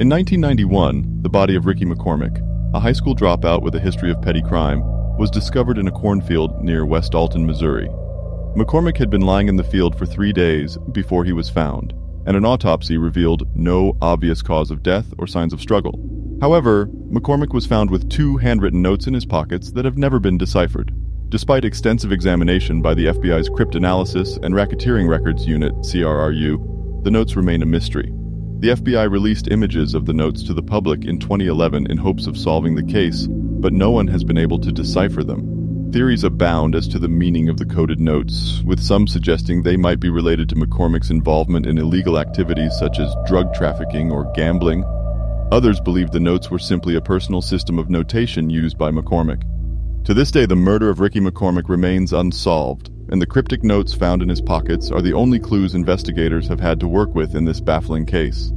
In 1991, the body of Ricky McCormick, a high school dropout with a history of petty crime, was discovered in a cornfield near West Alton, Missouri. McCormick had been lying in the field for three days before he was found, and an autopsy revealed no obvious cause of death or signs of struggle. However, McCormick was found with two handwritten notes in his pockets that have never been deciphered. Despite extensive examination by the FBI's Cryptanalysis and Racketeering Records Unit, CRRU, the notes remain a mystery. The FBI released images of the notes to the public in 2011 in hopes of solving the case, but no one has been able to decipher them. Theories abound as to the meaning of the coded notes, with some suggesting they might be related to McCormick's involvement in illegal activities such as drug trafficking or gambling. Others believe the notes were simply a personal system of notation used by McCormick. To this day, the murder of Ricky McCormick remains unsolved, and the cryptic notes found in his pockets are the only clues investigators have had to work with in this baffling case.